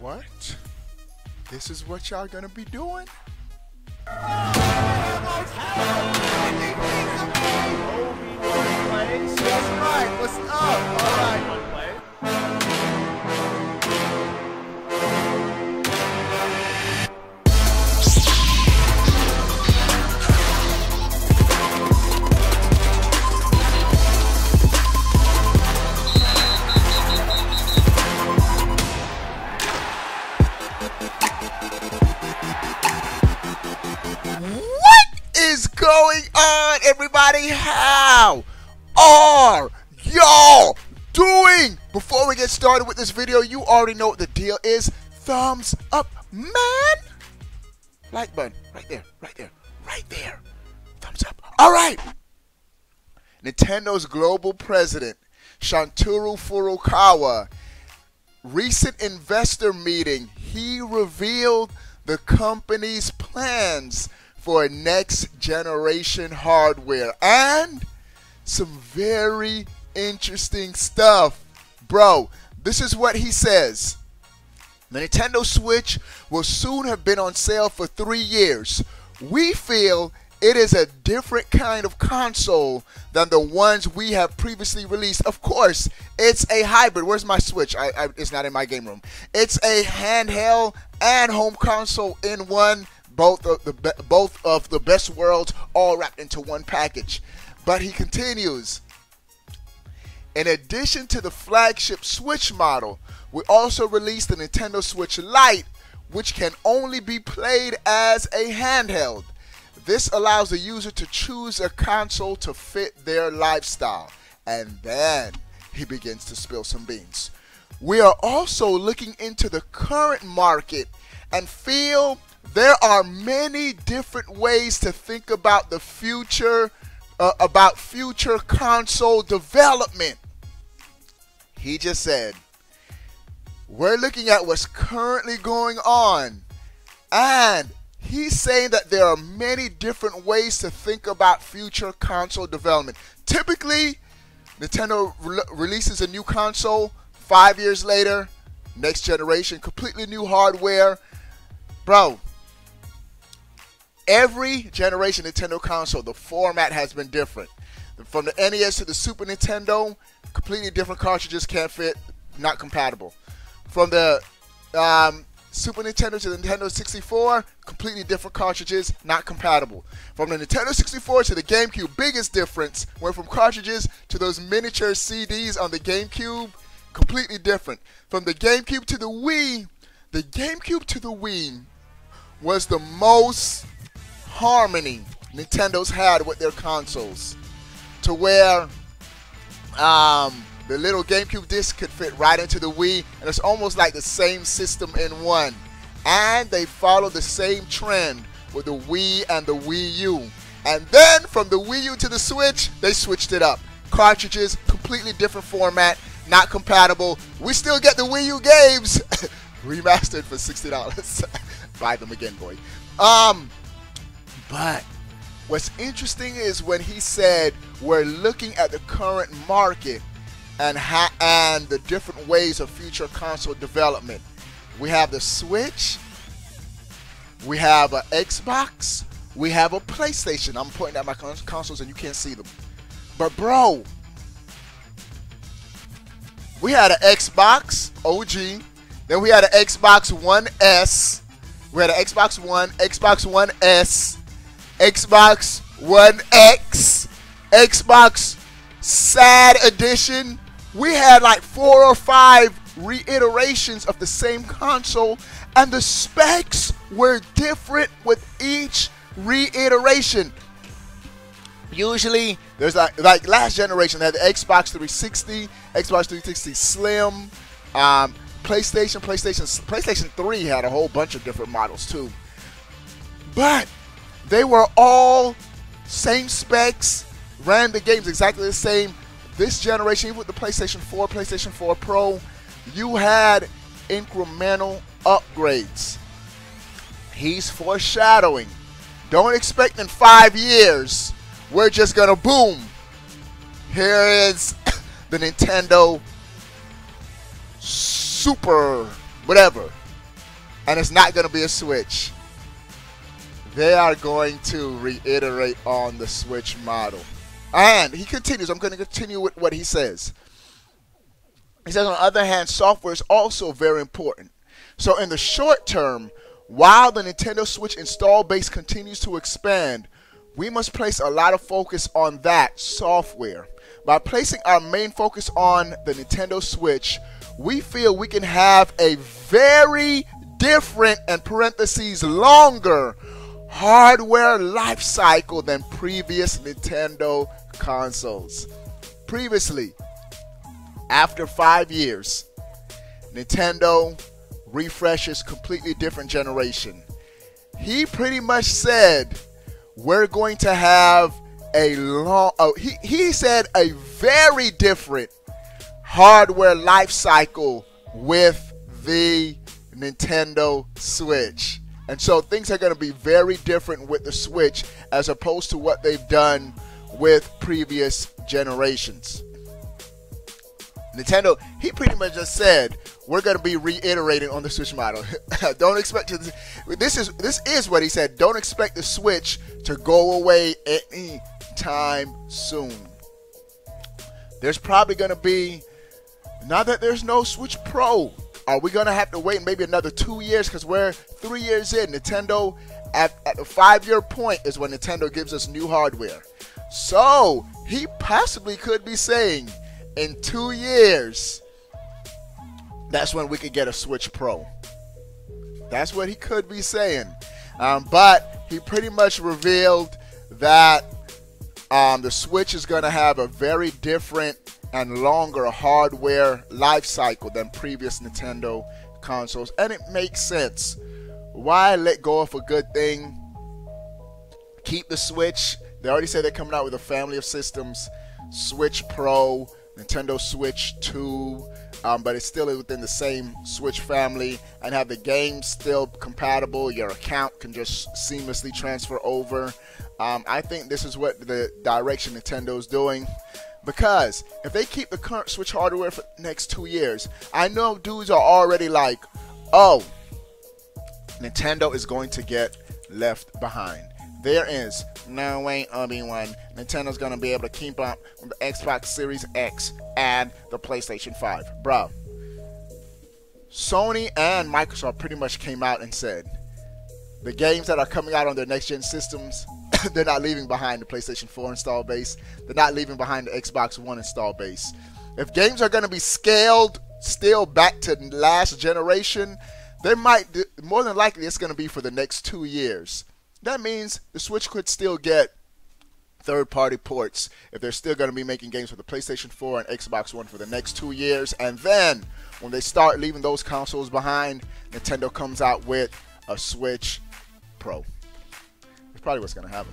What? This is what y'all gonna be doing? What's up? All right. Started with this video, you already know what the deal is. Thumbs up, man. Like button, right there, right there, right there. Thumbs up. All right. Nintendo's global president, Shuntaro Furukawa, recent investor meeting, he revealed the company's plans for next generation hardware and some very interesting stuff. Bro, this is what he says. The Nintendo Switch will soon have been on sale for three years. We feel it is a different kind of console than the ones we have previously released. Of course, it's a hybrid. Where's my Switch? I, I, it's not in my game room. It's a handheld and home console in one. Both of the both of the best worlds all wrapped into one package. But he continues. In addition to the flagship Switch model, we also released the Nintendo Switch Lite, which can only be played as a handheld. This allows the user to choose a console to fit their lifestyle. And then he begins to spill some beans. We are also looking into the current market and feel there are many different ways to think about the future uh, about future console development. He just said, We're looking at what's currently going on, and he's saying that there are many different ways to think about future console development. Typically, Nintendo re- releases a new console five years later, next generation, completely new hardware. Bro, every generation Nintendo console, the format has been different. From the NES to the Super Nintendo, completely different cartridges can't fit, not compatible. From the um, Super Nintendo to the Nintendo 64, completely different cartridges, not compatible. From the Nintendo 64 to the GameCube, biggest difference went from cartridges to those miniature CDs on the GameCube, completely different. From the GameCube to the Wii, the GameCube to the Wii was the most harmony Nintendo's had with their consoles. To where um, the little GameCube disc could fit right into the Wii, and it's almost like the same system in one. And they follow the same trend with the Wii and the Wii U. And then from the Wii U to the Switch, they switched it up. Cartridges, completely different format, not compatible. We still get the Wii U games remastered for sixty dollars. Buy them again, boy. Um, but what's interesting is when he said we're looking at the current market and ha- and the different ways of future console development. We have the Switch, we have an Xbox, we have a PlayStation. I'm pointing at my cons- consoles and you can't see them. But bro, we had an Xbox OG, then we had an Xbox One S, we had an Xbox One, Xbox One S, Xbox One X, Xbox Sad Edition. We had like four or five reiterations of the same console, and the specs were different with each reiteration. Usually, there's like like last generation had the Xbox 360, Xbox 360 Slim, um, PlayStation, PlayStation, PlayStation 3 had a whole bunch of different models too. But they were all same specs, ran the games exactly the same. This generation, even with the PlayStation 4, PlayStation 4 Pro, you had incremental upgrades. He's foreshadowing. Don't expect in five years we're just gonna boom. Here is the Nintendo Super whatever and it's not to be a Switch. They are going to reiterate on the Switch model. And he continues, I'm going to continue with what he says. He says, on the other hand, software is also very important. So, in the short term, while the Nintendo Switch install base continues to expand, we must place a lot of focus on that software. By placing our main focus on the Nintendo Switch, we feel we can have a very different and parentheses longer hardware life cycle than previous Nintendo consoles. Previously, after five years, Nintendo refreshes completely different generation. He pretty much said we're going to have a long oh, he, he said a very different hardware life cycle with the Nintendo Switch. And so things are going to be very different with the Switch as opposed to what they've done with previous generations. Nintendo, he pretty much just said we're going to be reiterating on the Switch model. Don't expect to, this is this is what he said. Don't expect the Switch to go away any time soon. There's probably going to be now that there's no Switch Pro. Are we going to have to wait maybe another two years because we're three years in? Nintendo at, at the five year point is when Nintendo gives us new hardware. So he possibly could be saying in two years, that's when we could get a Switch Pro. That's what he could be saying. Um, but he pretty much revealed that um, the Switch is going to have a very different and longer hardware life cycle than previous Nintendo consoles. And it makes sense. Why let go of a good thing? Keep the Switch. They already said they're coming out with a family of systems Switch Pro, Nintendo Switch 2, um, but it's still within the same Switch family and have the games still compatible. Your account can just seamlessly transfer over. Um, I think this is what the direction Nintendo's doing. Because if they keep the current Switch hardware for the next two years, I know dudes are already like, oh, Nintendo is going to get left behind. There is no way, Obi-Wan, Nintendo's gonna be able to keep up with the Xbox Series X and the PlayStation 5. Bro, Sony and Microsoft pretty much came out and said the games that are coming out on their next gen systems, they're not leaving behind the PlayStation 4 install base. They're not leaving behind the Xbox One install base. If games are going to be scaled still back to last generation, they might more than likely it's going to be for the next 2 years. That means the Switch could still get third party ports if they're still going to be making games for the PlayStation 4 and Xbox One for the next two years. And then when they start leaving those consoles behind, Nintendo comes out with a Switch Pro. That's probably what's going to happen.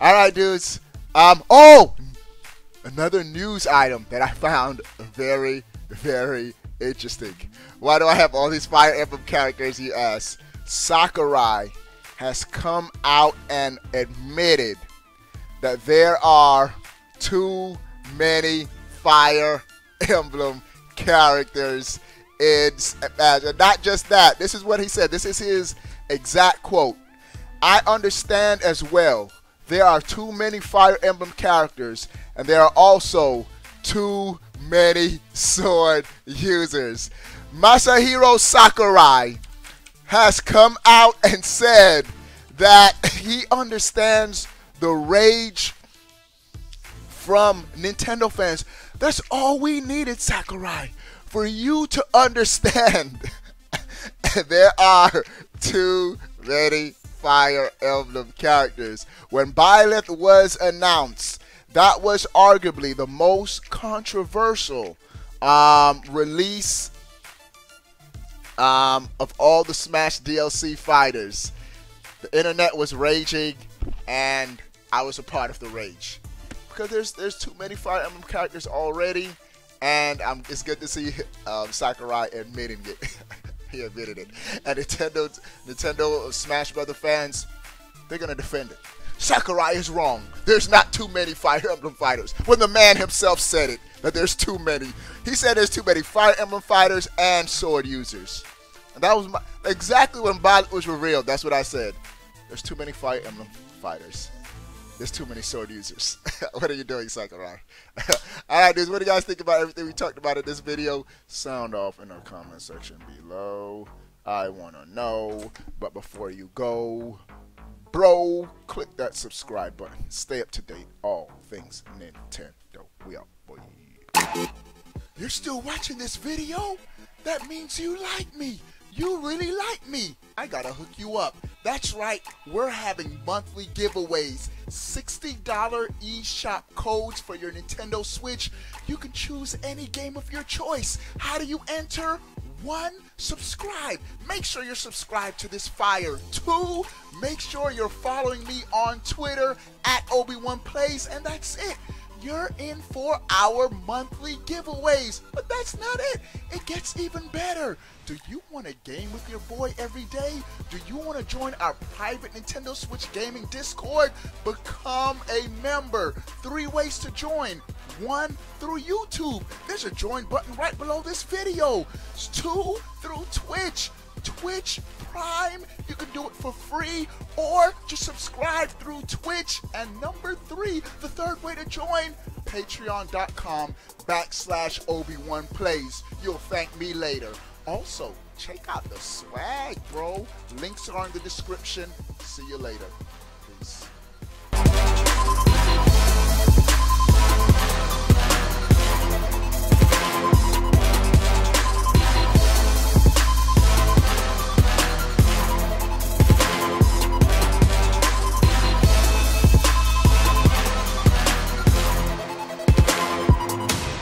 All right, dudes. Um, oh, another news item that I found very, very interesting. Why do I have all these Fire Emblem characters, you ask? Sakurai has come out and admitted that there are too many Fire Emblem characters in Smash. And not just that, this is what he said. This is his exact quote. I understand as well there are too many Fire Emblem characters, and there are also too many sword users. Masahiro Sakurai has come out and said that he understands the rage from Nintendo fans. That's all we needed, Sakurai, for you to understand there are too many Fire Emblem characters. When Byleth was announced, that was arguably the most controversial um, release um, of all the Smash DLC fighters. The internet was raging, and I was a part of the rage because there's there's too many Fire Emblem characters already, and um, it's good to see um, Sakurai admitting it. he admitted it, and Nintendo Nintendo Smash Brother fans, they're gonna defend it. Sakurai is wrong. There's not too many Fire Emblem fighters. When the man himself said it, that there's too many. He said there's too many Fire Emblem fighters and sword users. And that was my, exactly when Bot was revealed. That's what I said. There's too many Fire Emblem fighters. There's too many sword users. what are you doing, Sakurai? All right, dudes. What do you guys think about everything we talked about in this video? Sound off in our comment section below. I want to know. But before you go, bro, click that subscribe button. Stay up to date. All things Nintendo. We out, boy. You're still watching this video? That means you like me. You really like me. I gotta hook you up. That's right, we're having monthly giveaways. $60 eShop codes for your Nintendo Switch. You can choose any game of your choice. How do you enter? One, subscribe. Make sure you're subscribed to this fire. Two, make sure you're following me on Twitter at Obi-Wan Plays, and that's it you're in for our monthly giveaways. But that's not it. It gets even better. Do you want to game with your boy every day? Do you want to join our private Nintendo Switch Gaming Discord? Become a member. Three ways to join. One, through YouTube. There's a join button right below this video. Two, through Twitch. Twitch Prime. You can do it for free or just subscribe through Twitch. And number three, the third way to join, patreon.com backslash Obi-Wan Plays. You'll thank me later. Also, check out the swag, bro. Links are in the description. See you later. Peace.